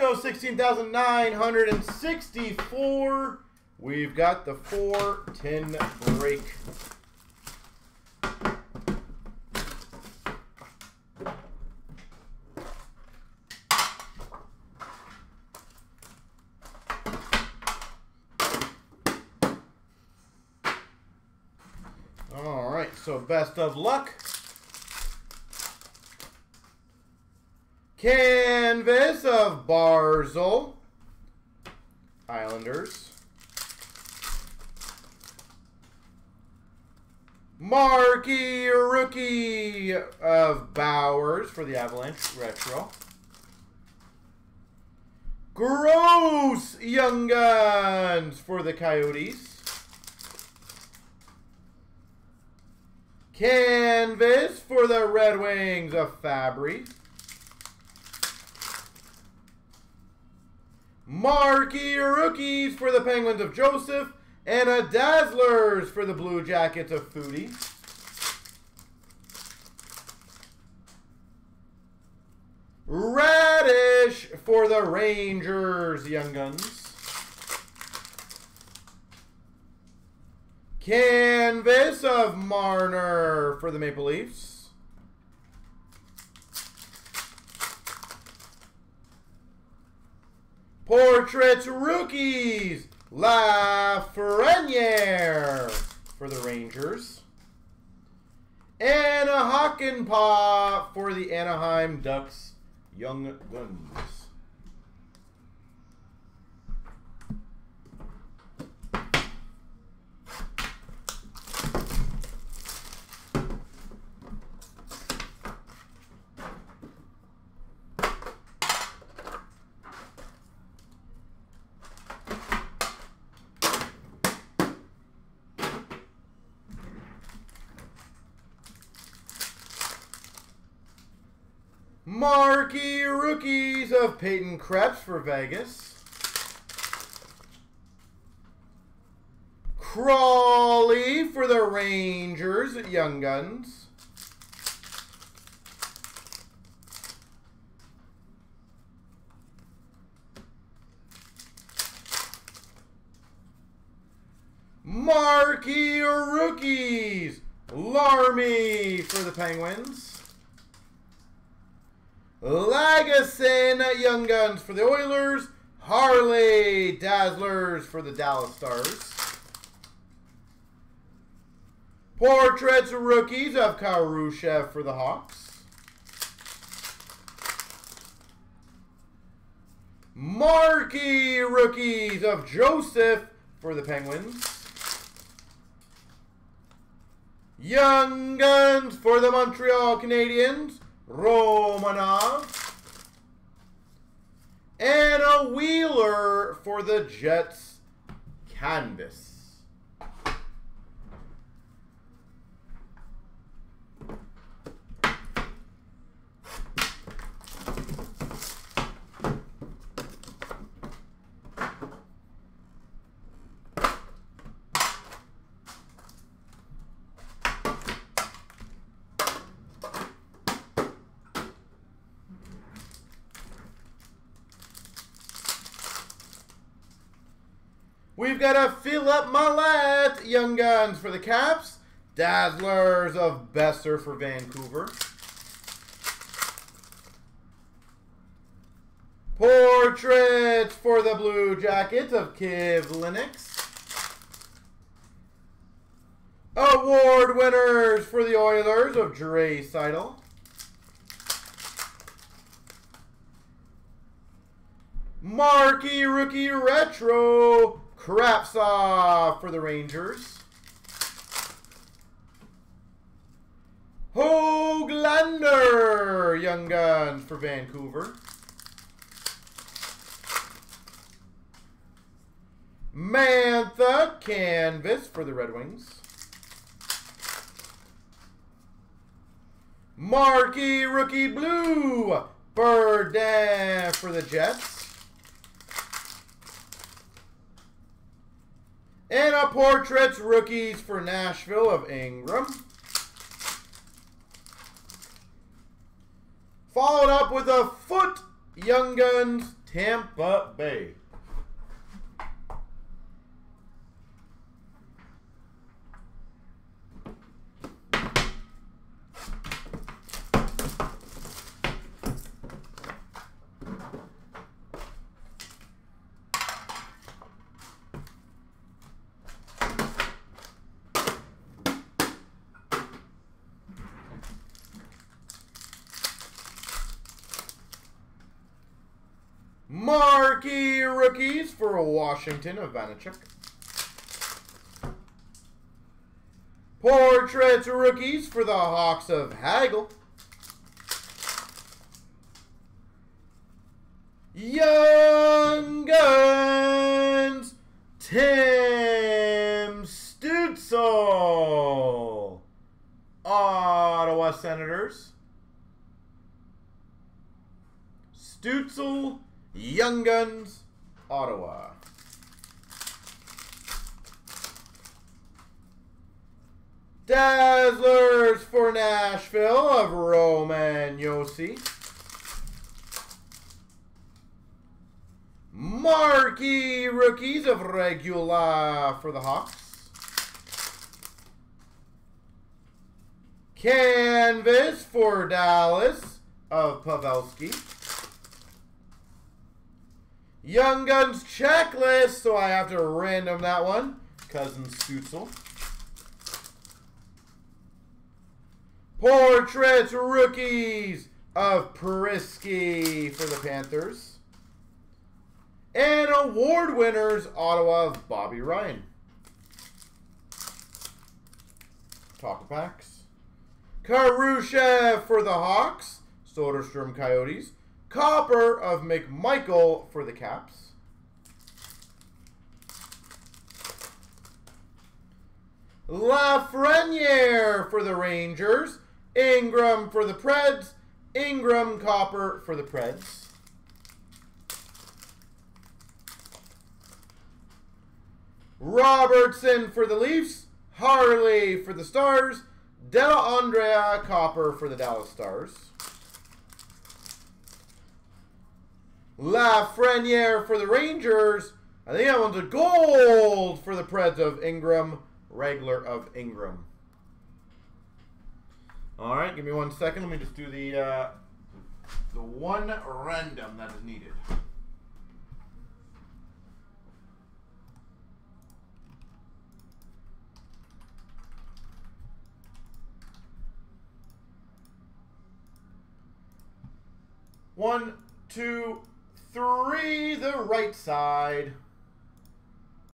go, 16,964. We've got the 410 break. All right, so best of luck. Canvas of Barzal. Islanders. Marquee rookie of Bowers for the Avalanche Retro. Gross Young Guns for the Coyotes. Canvas for the Red Wings of Fabbri. Marquee rookies for the Penguins of Joseph. And a Dazzlers for the Blue Jackets of Foudy. Radish for the Rangers Young Guns. Canvas of Marner for the Maple Leafs. Portraits Rookies Lafreniere for the Rangers. And a for the Anaheim Ducks Young Guns. Marquee rookies of Peyton Krebs for Vegas. Crawley for the Rangers at Young Guns. Marquee rookies. Larmi for the Penguins. Lagesson Young Guns for the Oilers. Harley Dazzlers for the Dallas Stars. Portraits Rookies of Kurashev for the Hawks. Marquee Rookies of Joseph for the Penguins. Young Guns for the Montreal Canadiens. Romanov. And a Wheeler for the Jets canvas. We've got a Philippe Maillet, Young Guns for the Caps. Dazzlers of Boeser for Vancouver. Portraits for the Blue Jackets of Kivlenieks. Award winners for the Oilers of Dre Seidel. Marquee Rookie Retro Kravtsov for the Rangers. Hoglander Young Guns for Vancouver. Mantha Canvas for the Red Wings. Marquee Rookie Blue Burden for the Jets. And a Portraits Rookies for Nashville of Ingram. Followed up with a Foote Young Guns Tampa Bay. Rookies for Washington of Vanecek. Portrait rookies for the Hawks of Hagel. Young Guns, Tim Stützle. Ottawa Senators. Stützle Young Guns, Ottawa. Dazzlers for Nashville of Roman Josi. Marquee rookies of Regula for the Hawks. Canvas for Dallas of Pavelski. Young Guns checklist, so I have to random that one. Cousin Stützle. Portraits rookies of Priskie for the Panthers. And award winners, Ottawa of Bobby Ryan. Talk packs. Karusha for the Hawks. Soderstrom Coyotes. Copper of McMichael for the Caps. Lafreniere for the Rangers. Ingram for the Preds. Ingram Copper for the Preds. Robertson for the Leafs. Harley for the Stars. Dellandrea Copper for the Dallas Stars. Lafreniere for the Rangers. I think that one's a gold for the Preds of Ingram. Regular of Ingram. All right, give me one second. Let me just do the uh, the one random that is needed. One, two, three, the right side.